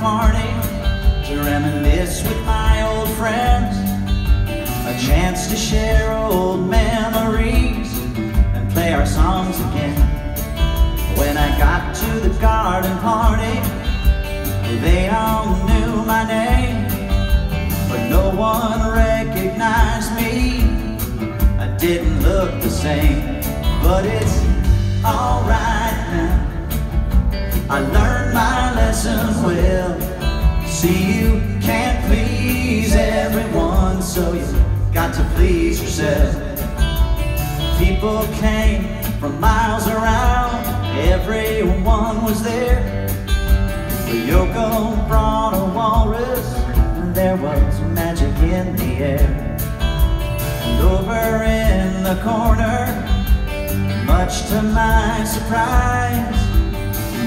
party to reminisce with my old friends. A chance to share old memories and play our songs again. When I got to the garden party, they all knew my name, but no one recognized me. I didn't look the same, but it's alright now. I learned my lesson well. See, you can't please everyone, so you got to please yourself. People came from miles around, everyone was there. The Yoko brought a walrus, and there was magic in the air. And over in the corner, much to my surprise,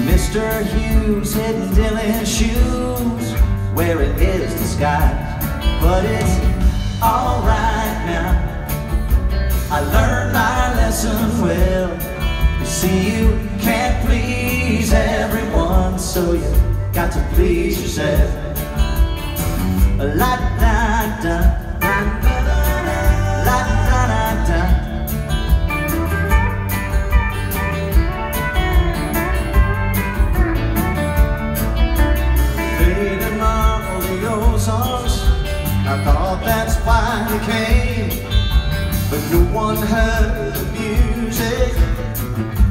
Mr. Hughes hidden Dylan's shoes, wearing his disguise. But it's alright now. I learned my lesson well. You see, you can't please everyone, so you got to please yourself. La da songs. I thought that's why you came, but no one heard the music.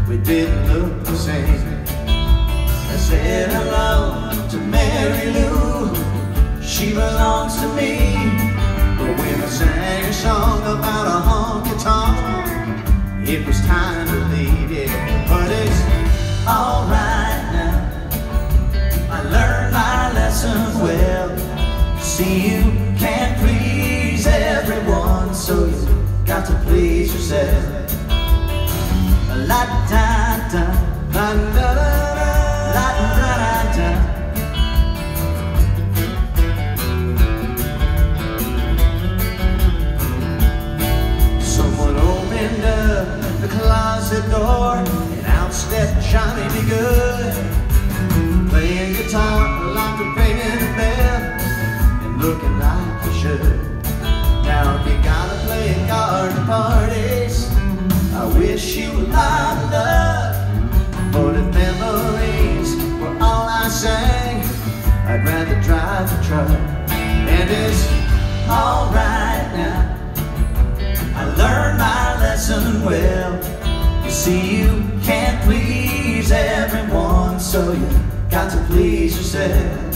We didn't look the same. I said hello to Mary Lou. She belongs to me. But when I sang a song about a honky tonk, it was time to leave it. But it's See, you can't please everyone, so you got to please yourself. La da da, la da da la da da da. Someone opened up the closet door, and out stepped Johnny B. Goode playing guitar like a like you should. Now if you gotta play at garden parties, I wish you were lined up. But if memories were all I sang, I'd rather drive the truck. And it's alright now. I learned my lesson well. You see, you can't please everyone, so you got to please yourself.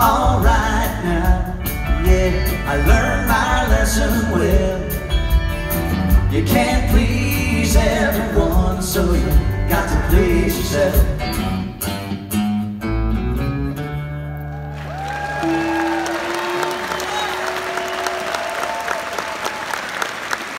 Alright now. Yeah, I learned my lesson well. You can't please everyone, so you got to please yourself.